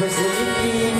Mas ele.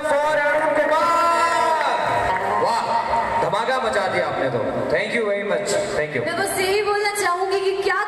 For वाह, धमाका मचा दिया आपने तो। Thank you very much thank you मैं बस यही बोलना चाहूँगी कि क्या